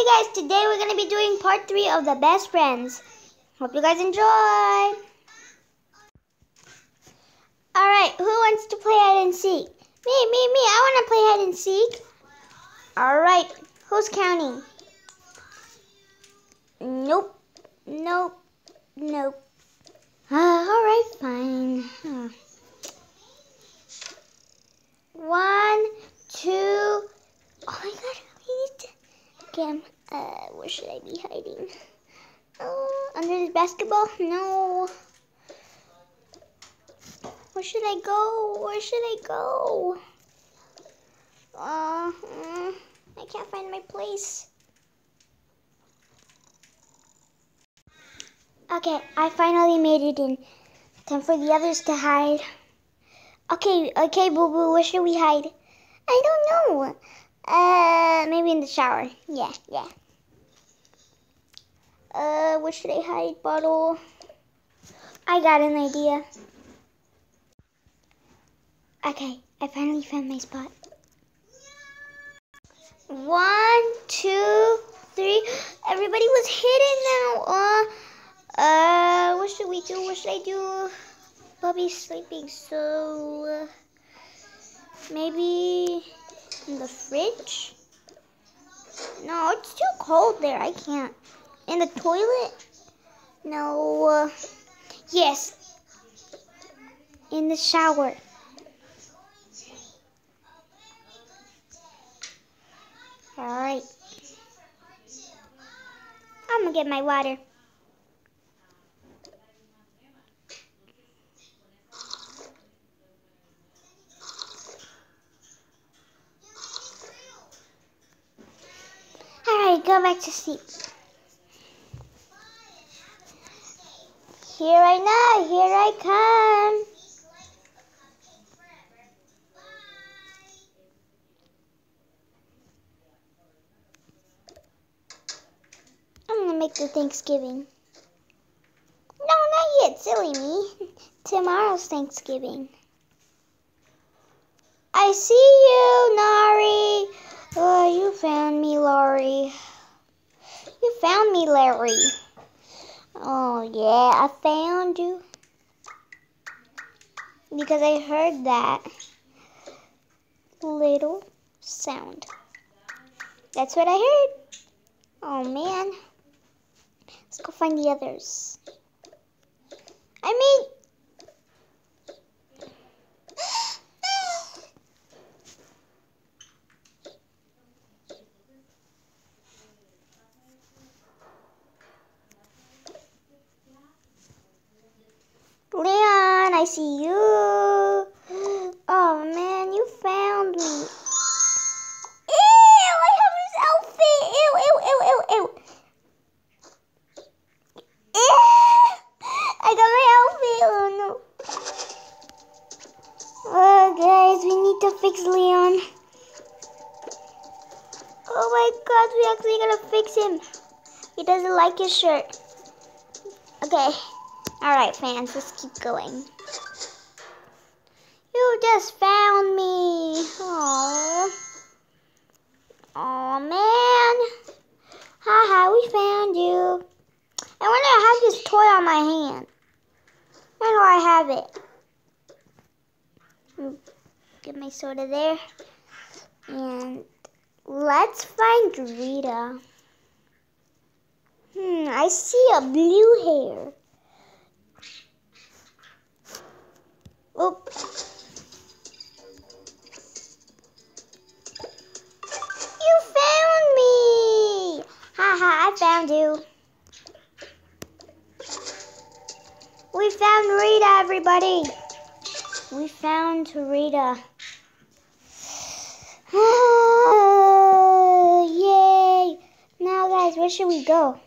Hey guys, today we're going to be doing part 3 of The Best Friends. Hope you guys enjoy. Alright, who wants to play hide and seek? Me, me, me. I want to play hide and seek. Alright, who's counting? Nope, nope, nope. Uh, Alright, fine. Huh. One, two. Oh my god, we need to. Uh, where should I be hiding? Oh, under this basketball? No. Where should I go? Where should I go? Uh, mm, I can't find my place. Okay, I finally made it in. Time for the others to hide. Okay, okay, Boo Boo, where should we hide? I don't know. Uh, maybe in the shower. Yeah, yeah. Uh, where should I hide, Bottle? I got an idea. Okay, I finally found my spot. One, two, three. Everybody was hidden now. Uh, uh, what should we do? What should I do? Bobby's sleeping, so uh, maybe in the fridge? No, it's too cold there. I can't. In the toilet? No. Uh, yes. In the shower. Alright. I'm gonna get my water. Alright, back to sleep. Here I know, here I come. I'm gonna make the Thanksgiving. No, not yet, silly me. Tomorrow's Thanksgiving. I see you, Nari. Oh, you found me, Laurie. You found me, Larry. Oh, yeah, I found you. Because I heard that little sound. That's what I heard. Oh, man. Let's go find the others. I mean... Leon, I see you. Oh man, you found me. Ew, I have this outfit. Ew, ew, ew, ew, ew. Ew, I got my outfit. Oh no. Oh guys, we need to fix Leon. Oh my god, we actually gotta fix him. He doesn't like his shirt. Okay. Alright, fans, let's keep going. You just found me. Aww. Aw, man. Haha, we found you. I wonder I have this toy on my hand. Where do I have it? Get my soda there. And let's find Rita. Hmm, I see a blue hair. Oop. You found me! Haha, I found you. We found Rita, everybody. We found Rita. Yay! Now, guys, where should we go?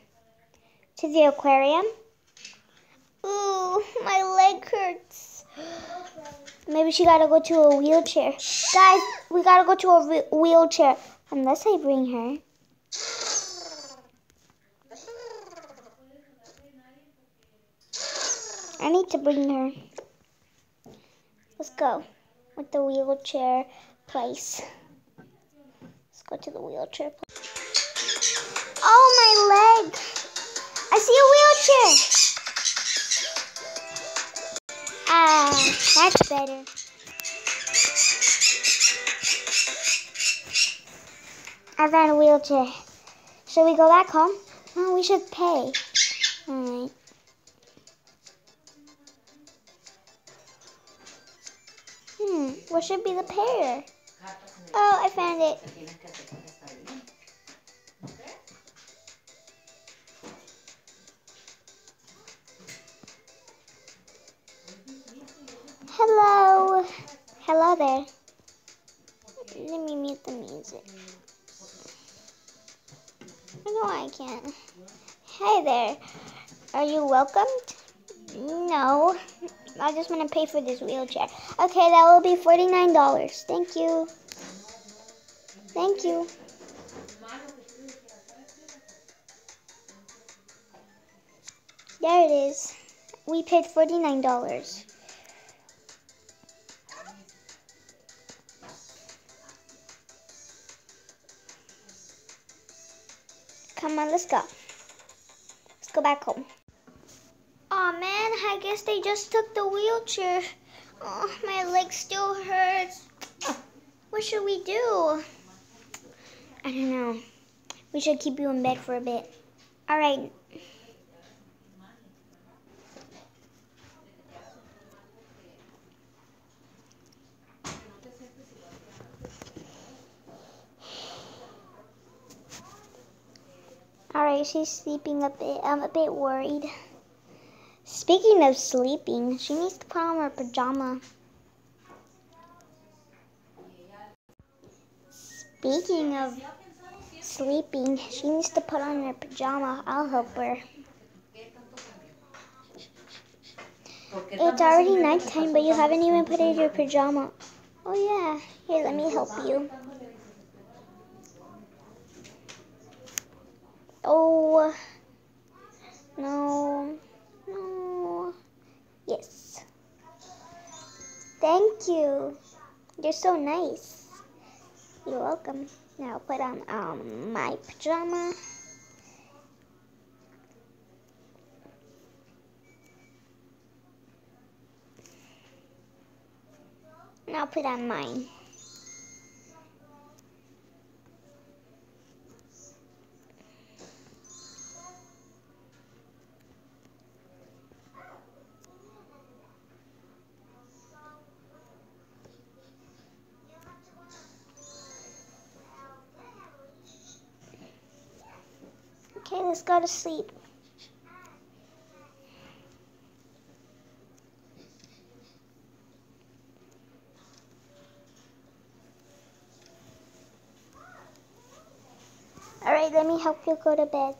To the aquarium? Ooh, my leg hurts. Maybe she gotta go to a wheelchair. Guys, we gotta go to a wheelchair. Unless I bring her. I need to bring her. Let's go with the wheelchair place. Let's go to the wheelchair place. Oh, my leg. I see a wheelchair. Better. I found a wheelchair. Should we go back home? No, we should pay. Alright. Hmm, what should be the pair? Oh, I found it. Let me mute the music. Know I can't. Hey there. Are you welcomed? No. I just want to pay for this wheelchair. Okay, that will be $49. Thank you. Thank you. There it is. We paid $49. Come on, let's go. Let's go back home. oh, man, I guess they just took the wheelchair. Oh, my leg still hurts. What should we do? I don't know. We should keep you in bed for a bit. All right. All right, she's sleeping a bit. I'm a bit worried. Speaking of sleeping, she needs to put on her pajama. Speaking of sleeping, she needs to put on her pajama. I'll help her. It's already nighttime, but you haven't even put in your pajama. Oh yeah, here, let me help you. Oh, no, no, yes. Thank you. You're so nice. You're welcome. Now put on um my pajama. Now put on mine. To sleep. Alright, let me help you go to bed.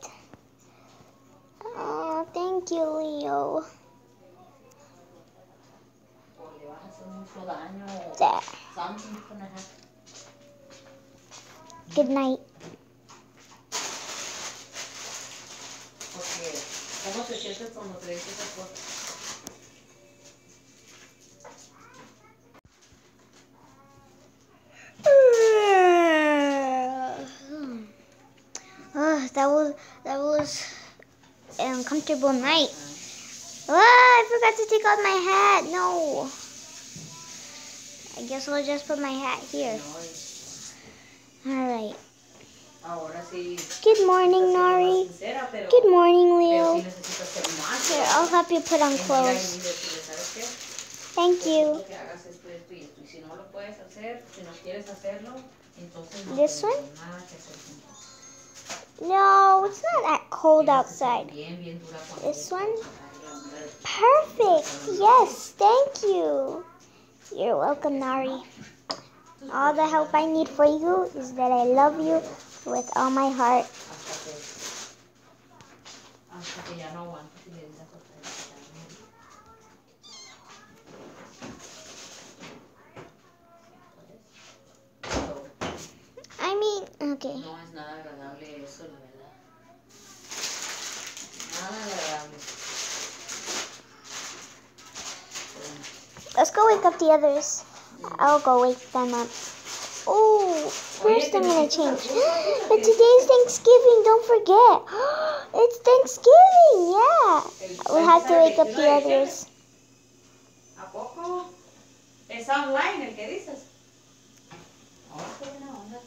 Oh, thank you, Leo. There. Good night. Porque, ¿cómo te sientes cuando te dices esas cosas? Oh, that was that was an uncomfortable night. Ah, I forgot to take off my hat. No. I guess I'll just put my hat here. All right. Good morning, estás siendo más Nari. Good morning, Leo. sí necesitas ser más. Here, I'll help you put on en mirar y clothes. decirle, ¿sabes qué? Thank you. Necesito que hagas esto, esto y esto. Y si no lo puedes hacer, si no quieres hacerlo, entonces no This one? nada que hacer juntos. No, it's not that cold Tienes que ser outside. Bien, bien dura cuando This one? vas a dar la onda de- Perfect. Yes, thank you. You're welcome, Nari. All the help I need for you is that I love you with all my heart. hasta que, hasta que ya no aguantes y le dices a José que te amo. Pero I mean, okay. No es nada agradable eso, la verdad. Nada agradable. Let's go wake up the others. I'll go wake them up. Oh, first I'm gonna change. But today's Thanksgiving, don't forget. It's Thanksgiving, yeah. We'll have to wake up the others. ¿A poco? Es online el que dices. Qué buena onda.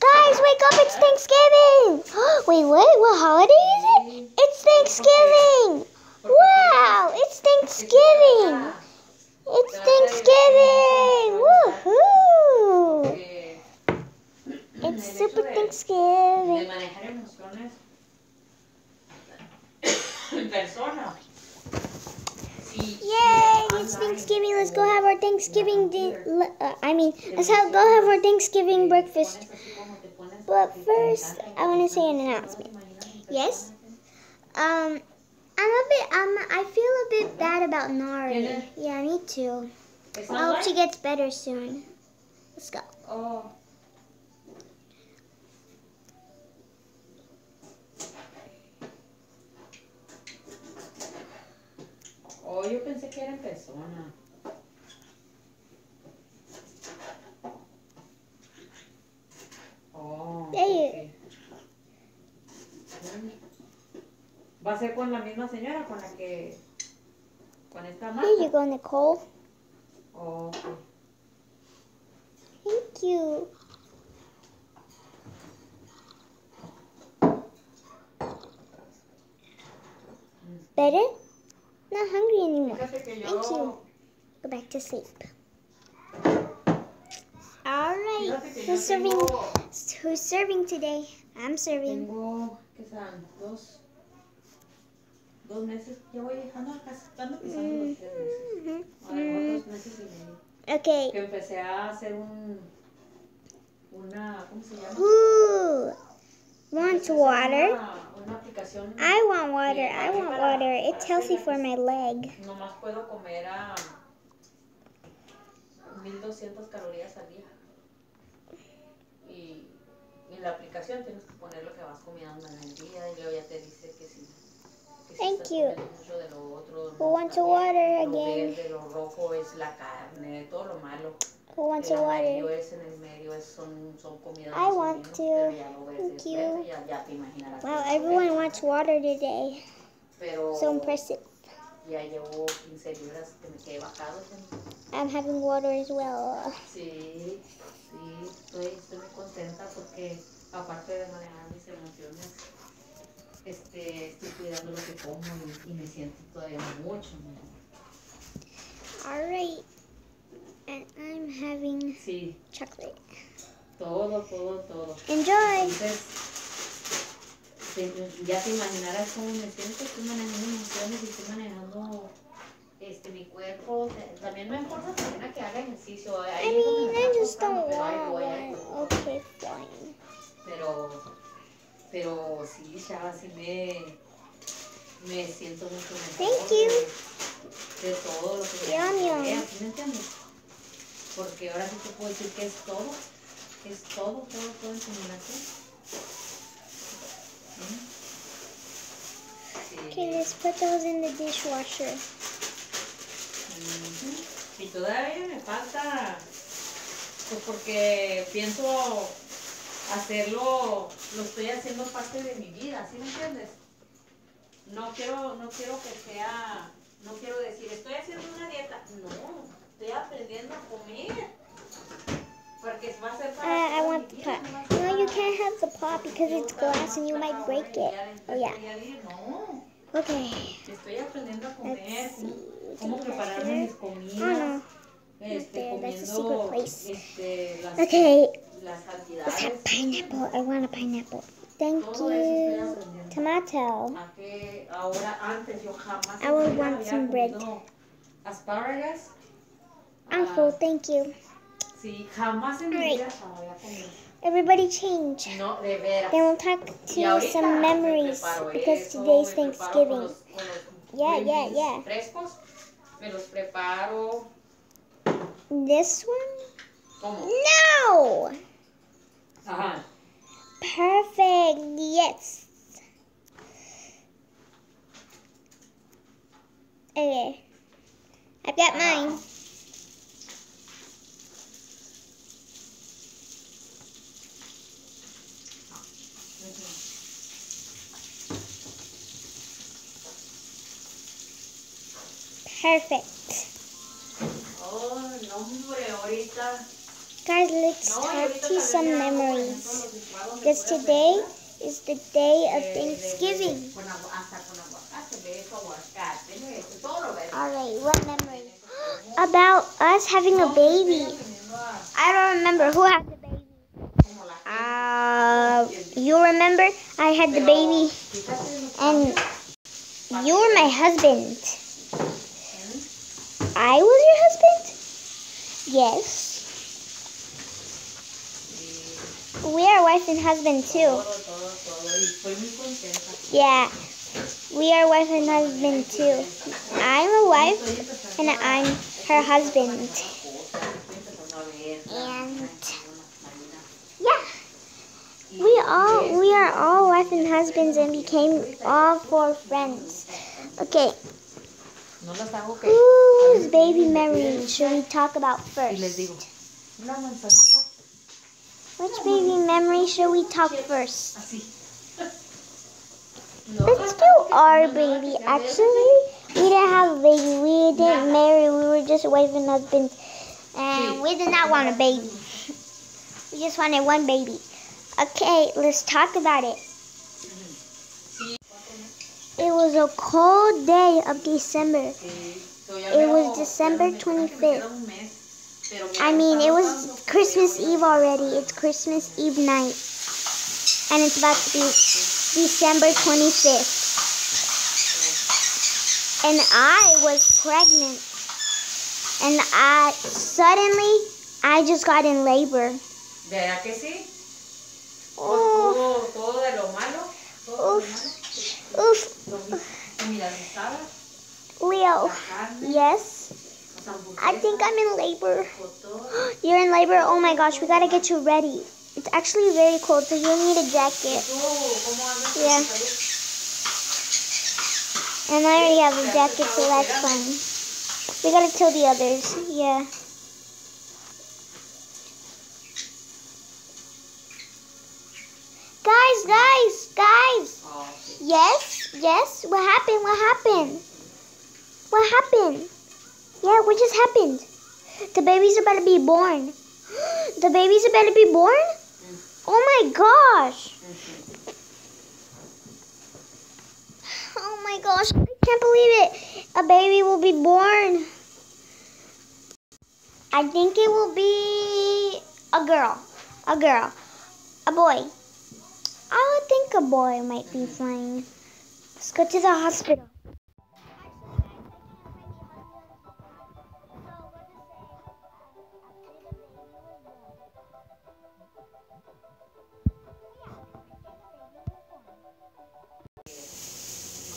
Guys, wake up! It's Thanksgiving. Wait, what? What holiday is it? It's Thanksgiving. Wow! It's Thanksgiving. It's Thanksgiving. Woohoo! It's super Thanksgiving. Yay! It's Thanksgiving. Let's go have our Thanksgiving. uh, I mean, let's have, go have our Thanksgiving breakfast. But first, I wanna say an announcement. ¿no te imaginas en Yes? Um, I'm a bit. Um, I feel a bit bad about Nari. Tiene- Yeah, me too. I hope she gets better soon. Let's go. Oh. Oh, yo pensé que era en persona. Oh. Ey. ok. Mm. ¿Va a ser con la misma señora con la que... con esta Here you marca? go, Nicole. Oh. Thank you. Better? Not hungry anymore. Thank you. Go back to sleep. All right. Fíjate que yo Who's serving? Who's serving today? I'm serving. Tengo, ¿qué serán? Dos, dos meses. Ya voy, ando, casi- ando pisando los tres meses. Mejor dos meses y medio. Okay. Que empecé a hacer un, una, ¿cómo se llama? Who wants Empecé a hacer water? Una, una aplicación. I want water. I want water. It's healthy for my leg. Nomás puedo comer a 1200 calorías al día. Y en la aplicación tienes que poner lo que vas comiendo en el día y luego ya te dice que sí. Thank you. comiendo mucho de. Who wants a water again? verde, lo rojo es la carne, todo lo malo. Who wants a water? es en el medio, es, son, son comidas. I want to. pero ya lo verde Thank you. verde, ya, ya te imaginarás. Wow, everyone wants water today. So impressive. ya llevo 15 libras que me quedé bajado. ¿sí? I'm having water as well. Sí, sí, estoy, estoy muy contenta porque aparte de manejar mis emociones, este, estoy cuidando lo que como y, y me siento todavía mucho mejor. All right. And I'm having Sí, chocolate. todo, todo, todo. Enjoy. Entonces, ya te imaginarás cómo me siento, estoy manejando emociones y estoy manejando este, mi cuerpo. También me importa también a que haga ejercicio. I Ahí mean, me I just sí, Chava, sí me, me siento mucho mejor. Thank you. De, de todo lo que me yum. rodea, ¿sí me entiendes? Porque ahora sí te puedo decir que es todo. Es todo, todo, todo en combinación. Sí. Okay, let's put those in the dishwasher. Y todavía me falta, pues porque pienso hacerlo, lo estoy haciendo parte de mi vida, ¿sí me entiendes? No quiero, no quiero que sea, no quiero decir, estoy haciendo una dieta. No, estoy aprendiendo a comer. Porque va a ser Uh, para I toda want the pot. no you can't have the pot because it's glass and you might break it. Oh, yeah. Okay. estoy aprendiendo a comer, cómo, prepararme mis comidas, Oh, no. este, comiendo este, las, Okay, let's have pineapple. I want a pineapple. Thank Todo eso estoy you. Tomato. A que ahora, antes yo jamás I would want some bread. Asparagus. I'm Ah, full, thank you. Sí, jamás en mi Alright. vida había comido. Everybody change. No. Then we'll talk to some memories because today's me preparo con Thanksgiving. los- con los Yeah, yeah, yeah. Frescos, me los preparo. This one? ¿Cómo? No! Ajá. Perfect, yes. Okay. I've got uh-huh. mine. Perfect. Oh, no, hombre, ahorita. Guys, let's talk to some memories. Because today is the day of Thanksgiving. Alright, what memory? About us having a baby. I don't remember who had the baby. Uh, you remember? I had the baby and you were my husband. I was your husband? Yes. We are wife and husband too. Yeah. We are wife and husband too. I'm a wife and I'm her husband. And- Yeah. We all we are all wife and husbands and became all four friends. Okay, whose baby memory should we talk about first? Which baby memory should we talk first? Let's do our baby. Actually, we didn't have a baby. We didn't marry. We were just wife and husband, and we did not want a baby. We just wanted one baby. Okay, let's talk about it. It was a cold day of December. It was December ya me queda- me 25th. I mean, it was Christmas Eve already. It's Christmas Eve night. And it's about to be December 25th. And I was pregnant. And I suddenly, I just got in labor. ¿Verdad que sí? Todo, todo de lo malo. Todo de lo Oof. oof. Lo vi- y Mira, las entradas, Leo, yes, I think I'm in labor. You're in labor? Oh my gosh, we gotta get you ready. It's actually very cold, so you'll need a jacket. ¿Tú cómo andas con Yeah. And I already have a jacket, so that's fine. We gotta tell the others. Yeah. Guys, guys, guys. Yes, yes. What happened? What happened? What happened? Yeah, what just happened? The baby's about to be born. The baby's about to be born? Mm-hmm. Oh my gosh. Ujú. Oh my gosh, I can't believe it. A baby will be born. I think it will be a girl. A girl. A boy. I would think a boy might be flying. Let's go to the hospital.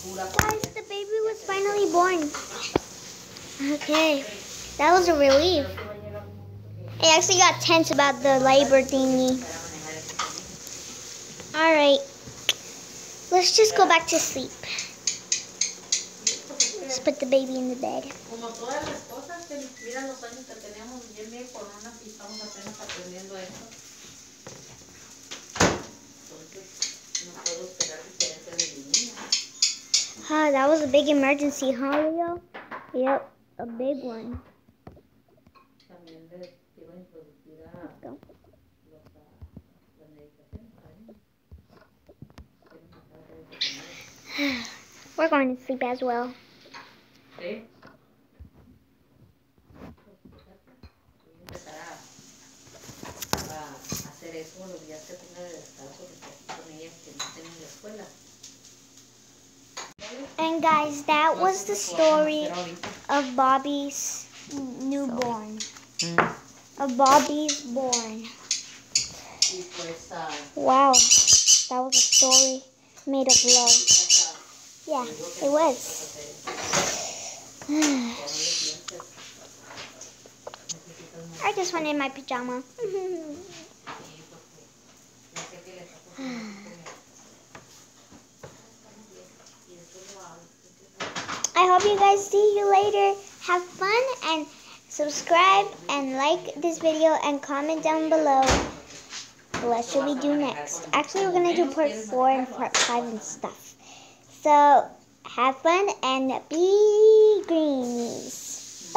Guys, the baby was finally born. Okay, that was a relief. I actually got tense about the labor thingy. Alright, let's just go back to sleep. Let's put the baby in the bed. Ah, that was a big emergency, huh, Leo? Yep, a big one. We're going to sleep as well. And guys, that was the Eso es lo que vamos a story of Bobby's newborn. Of Bobby's born. Ah, Wow, that was a story made of love. Yeah, it was. ya no le pienses. Necesitas más I just wanted my pajama. I hope you guys see you later. Have fun and subscribe and like this video and comment down below. What should we do next? Actually, we're gonna do part four and part five and stuff. So have fun and be greenies.